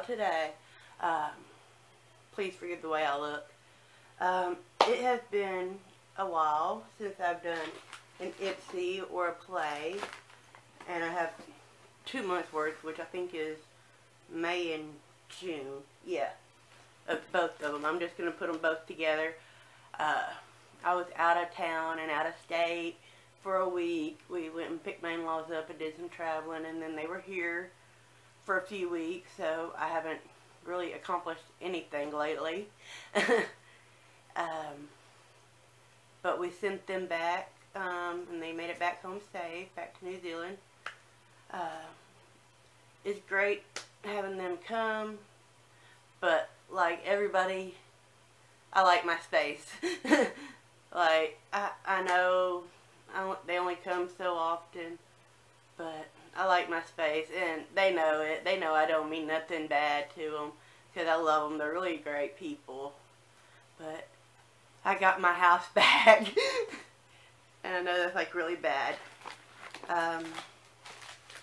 today. Um, please forgive the way I look. Um, it has been a while since I've done an Ipsy or a play. And I have two months worth, which I think is May and June. Yeah, of both of them. I'm just going to put them both together. Uh, I was out of town and out of state for a week. We went and picked my in-laws up and did some traveling, and then they were here for a few weeks, so I haven't really accomplished anything lately. um, but we sent them back, um, and they made it back home safe, back to New Zealand. Uh, it's great having them come, but like everybody, I like my space. like, I, I know I, they only come so often, but like my space, and they know it. They know I don't mean nothing bad to them, because I love them. They're really great people. But I got my house back, and I know that's like really bad. Um,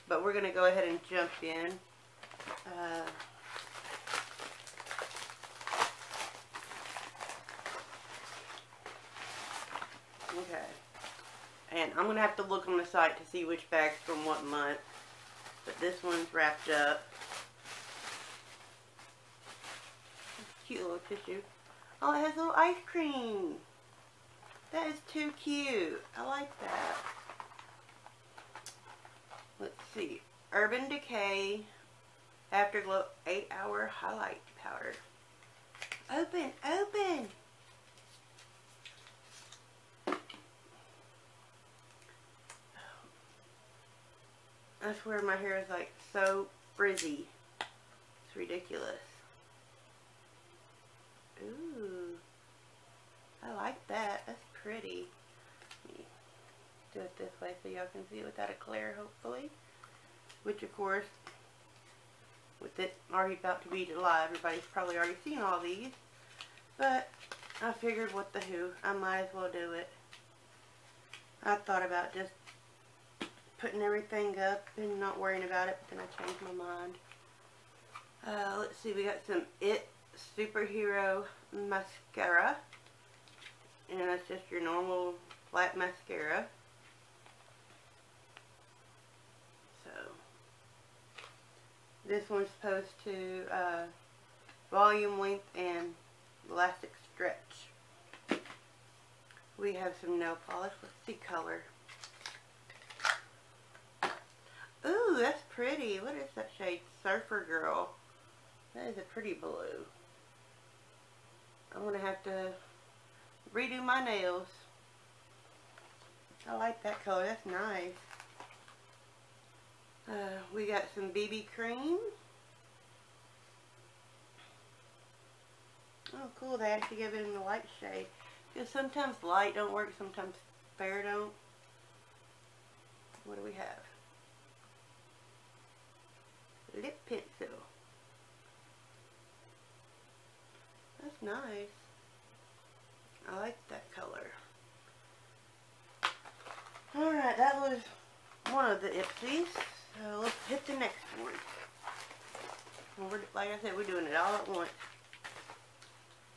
but we're to go ahead and jump in. Uh, okay. And I'm going to have to look on the site to see which bag's from what month. But this one's wrapped up. Cute little tissue. Oh, it has little ice cream. That is too cute. I like that. Let's see. Urban Decay Afterglow 8 Hour Highlight Powder. Open, open! I swear my hair is like so frizzy. It's ridiculous. Ooh. I like that. That's pretty. Do it this way so y'all can see it without a glare, hopefully. Which, of course, with it already about to be July, everybody's probably already seen all these. But I figured, what the who, I might as well do it. I thought about just putting everything up and not worrying about it, but then I changed my mind. Uh, let's see, we got some IT Superhero Mascara. And that's just your normal flat mascara. So, this one's supposed to uh, volume, length, and elastic stretch. We have some nail polish. Let's see color. Ooh, that's pretty. What is that shade? Surfer Girl. That is a pretty blue. I'm going to have to redo my nails. I like that color. That's nice. Uh, we got some BB cream. Oh, cool. They actually give it in the light shade. Because sometimes light don't work, sometimes fair don't. What do we have? Lip pencil. That's nice. I like that color. Alright, that was one of the Ipsies. So let's hit the next one. We're, like I said, we're doing it all at once.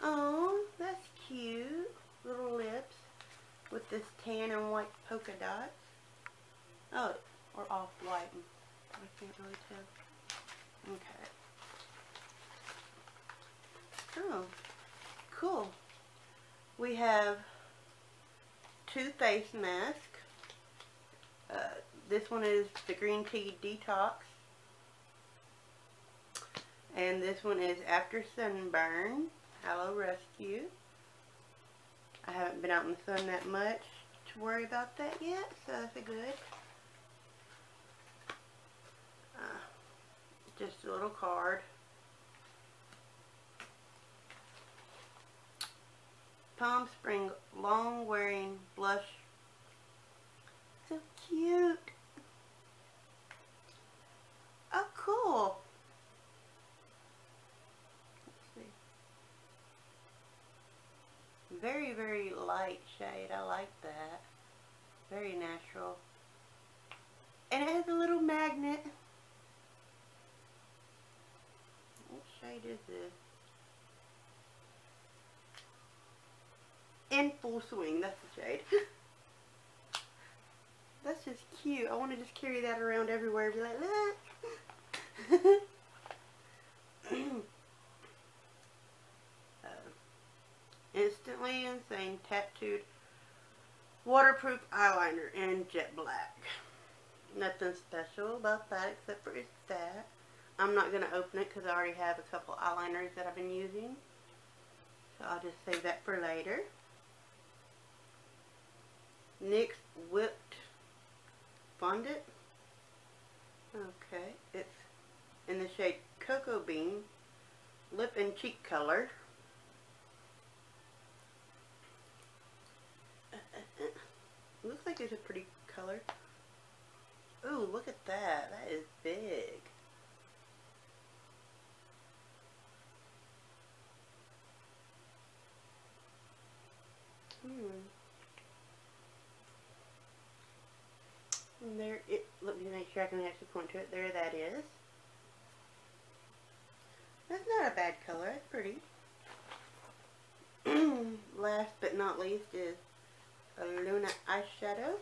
Oh, that's cute. Little lips with this tan and white polka dots. Oh, or off-white. I can't really tell. Okay. Oh, cool. We have two face masks. Uh, this one is the Green Tea Detox. And this one is After Sunburn, Aloe Rescue. I haven't been out in the sun that much to worry about that yet, so that's a good. Just a little card. Balm Spring long wearing blush. So cute. Oh, cool. Very, very light shade. I like that. Very natural. And it has a little magnet. Is this? In full swing, that's the shade. that's just cute. I want to just carry that around everywhere and be like, look. uh, instantly insane tattooed waterproof eyeliner in jet black. Nothing special about that except for it's that. I'm not going to open it because I already have a couple eyeliners that I've been using. So I'll just save that for later. NYX Whipped Fondant. Okay, it's in the shade Cocoa Bean, Lip and Cheek Color. Looks like it's a pretty color. Ooh, look at that. That is big. And there it, let me make sure I can actually point to it. There that is. That's not a bad color. It's pretty. Last but not least is a Luna eyeshadow.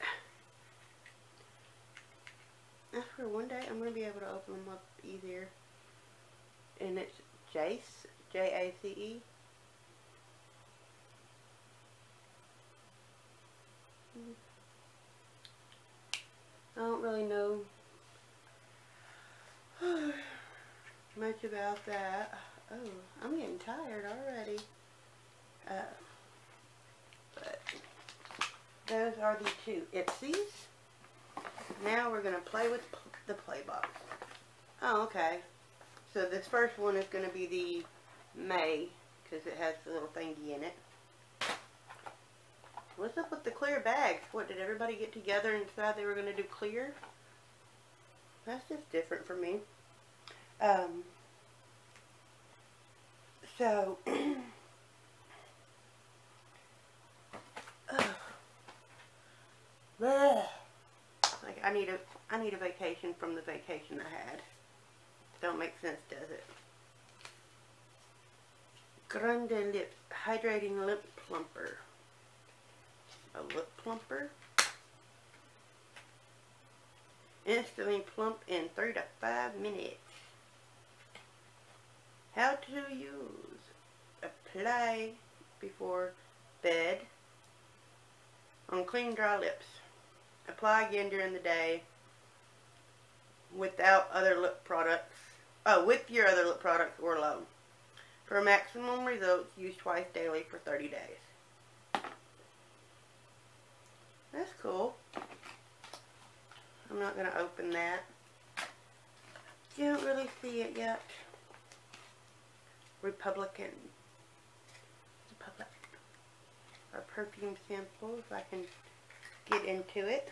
After one day, I'm going to be able to open them up easier. And it's Jace, J-A-C-E. I don't really know much about that. Oh, I'm getting tired already. Uh, but those are the two Ipsies. Now we're going to play with the play box. Oh, okay. So this first one is going to be the May, because it has the little thingy in it. What's up with the clear bags? What, did everybody get together and decide they were going to do clear? That's just different for me. Um, so, like I need a I need a vacation from the vacation I had. Don't make sense, does it? Grande Lips Hydrating Lip Plumper. A lip plumper. Instantly plump in 3 to 5 minutes. How to use. Apply before bed on clean dry lips. Apply again during the day without other lip products. Oh, with your other lip products or alone. For maximum results, use twice daily for 30 days. That's cool. I'm not going to open that. You don't really see it yet. Republican. Republic. Our perfume sample, if I can get into it.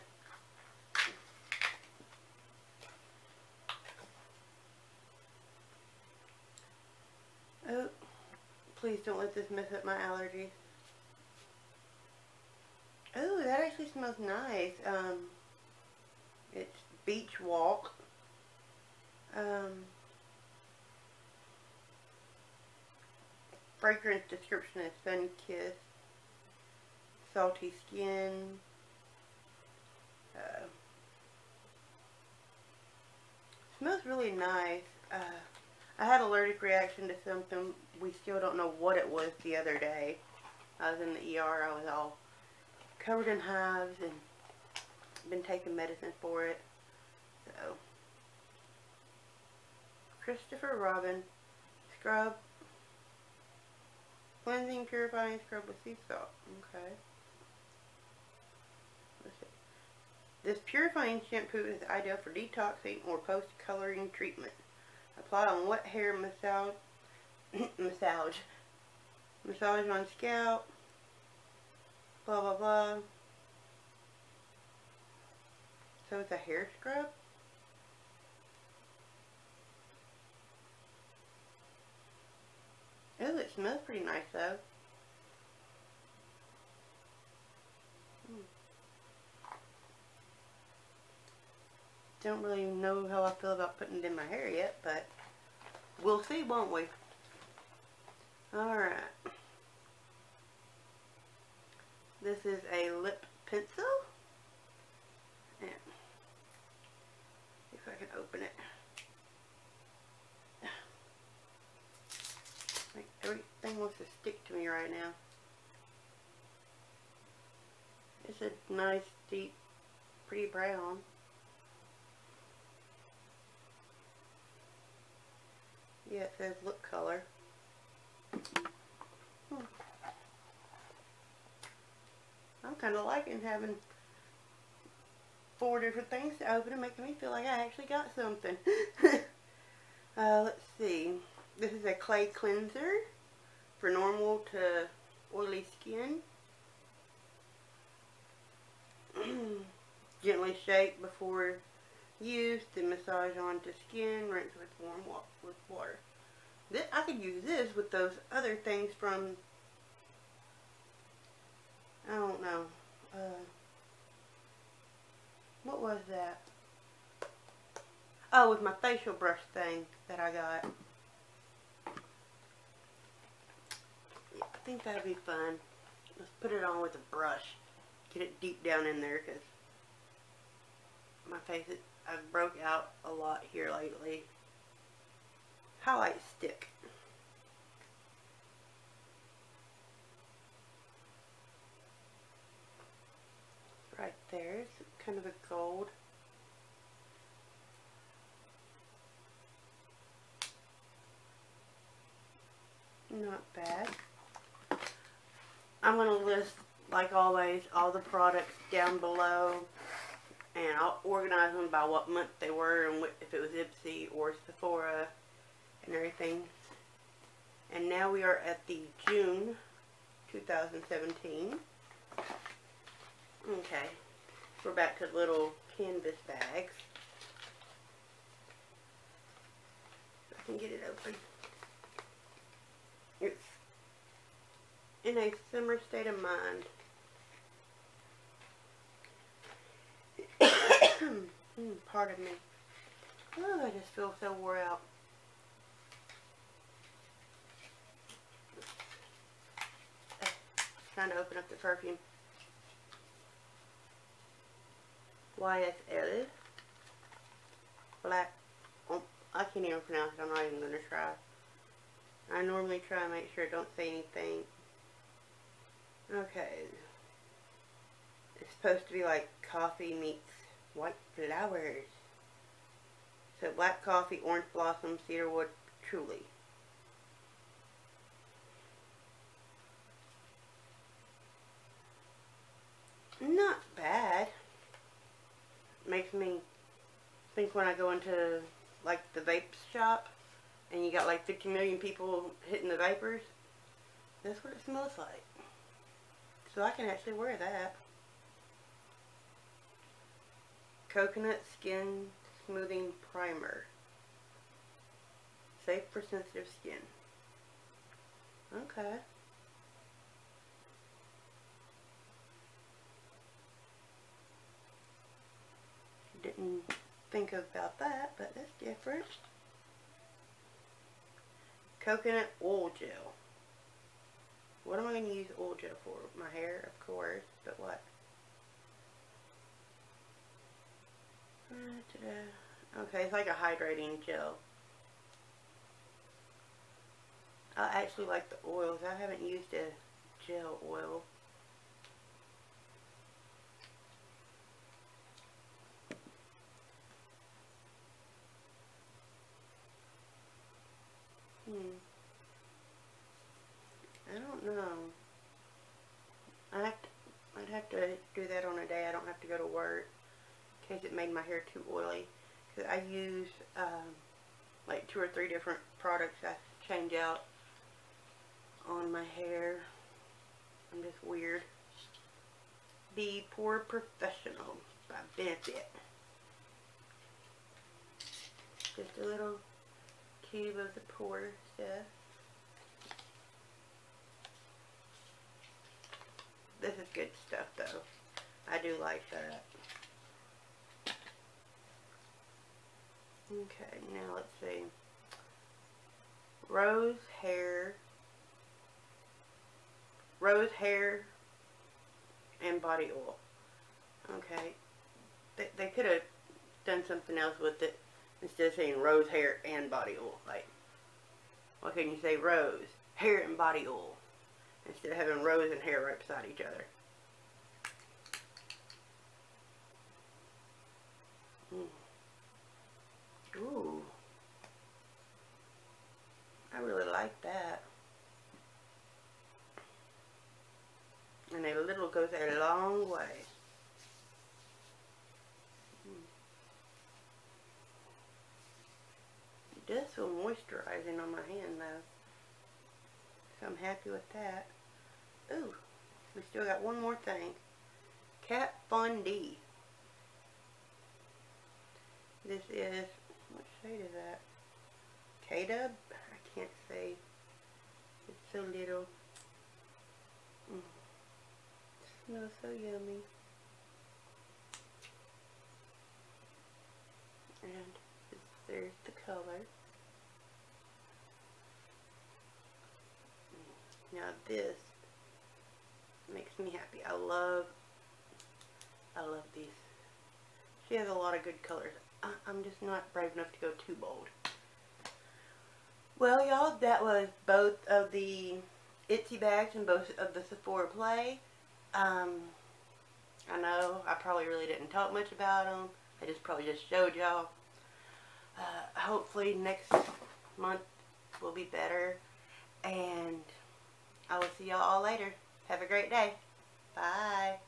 Oh, please don't let this mess up my allergies. Oh, that actually smells nice. Um, it's Beach Walk. Um, fragrance description is Sun Kiss. Salty Skin. Uh, smells really nice. Uh, I had allergic reaction to something. We still don't know what it was the other day. I was in the ER. I was all covered in hives and been taking medicine for it. So, Christopher Robin scrub, cleansing, purifying scrub with sea salt. Okay. This purifying shampoo is ideal for detoxing or post-coloring treatment. Apply on wet hair, massage, massage, massage on scalp, blah blah blah. So it's a hair scrub? Oh, it smells pretty nice though. Don't really know how I feel about putting it in my hair yet, but we'll see, won't we? Alright. This is a lip pencil. And if I can open it. Like everything wants to stick to me right now. It's a nice, deep, pretty brown. Yeah, it says look color. Hmm. I'm kind of liking having four different things to open and making me feel like I actually got something. uh, let's see. This is a clay cleanser for normal to oily skin. Gently shake before use, then massage onto skin, rinse with warm wa with water. This, I could use this with those other things from, I don't know, uh, what was that? Oh, with my facial brush thing that I got. I think that'd be fun. Let's put it on with a brush. Get it deep down in there because my face is I've broke out a lot here lately. Highlight stick. Right there, it's kind of a gold. Not bad. I'm going to list, like always, all the products down below and I'll organize them by what month they were and what, if it was Ipsy or Sephora uh, and everything. And now we are at the June 2017. Okay, we're back to little canvas bags. I can get it open. It's in a summer state of mind. Mm, pardon me. Oh, I just feel so wore out. Trying to open up the perfume. YSL. Black. Oh, I can't even pronounce it. I'm not even going to try. I normally try to make sure I don't say anything. Okay. It's supposed to be like coffee meets white flowers. So black coffee, orange blossom, cedarwood, truly. Not bad. Makes me think when I go into like the vape shop and you got like 50 million people hitting the vapors. That's what it smells like. So I can actually wear that. Coconut Skin Smoothing Primer. Safe for sensitive skin. Okay. Didn't think about that, but that's different. Coconut oil gel. What am I going to use oil gel for? My hair, of course, but what? Okay, it's like a hydrating gel. I actually like the oils. I haven't used a gel oil. Hmm. I don't know. I have to, I'd have to do that on a day I don't have to go to work it made my hair too oily. Cause I use um, like two or three different products I change out on my hair. I'm just weird. Be Poor Professional by Benefit. Just a little cube of the pore stuff. This is good stuff though. I do like that. Okay, now let's see. Rose hair, rose hair, and body oil. Okay, they, they could have done something else with it instead of saying rose hair and body oil. Like, why couldn't you say rose, hair, and body oil instead of having rose and hair right beside each other? Mm. Ooh. I really like that. And a little goes a long way. Hmm. It does feel moisturizing on my hand though. So I'm happy with that. Ooh, we still got one more thing. Kat Von D. This is, what shade is that? K-Dub? I can't say. It's so little. Mm. Smells so yummy. And there's the color. Now this makes me happy. I love, I love these. She has a lot of good colors. I, I'm just not brave enough to go too bold. Well, y'all, that was both of the Ipsy bags and both of the Sephora Play. Um, I know I probably really didn't talk much about them. I just probably just showed y'all. Uh, hopefully next month will be better. And I will see y'all all later. Have a great day. Bye.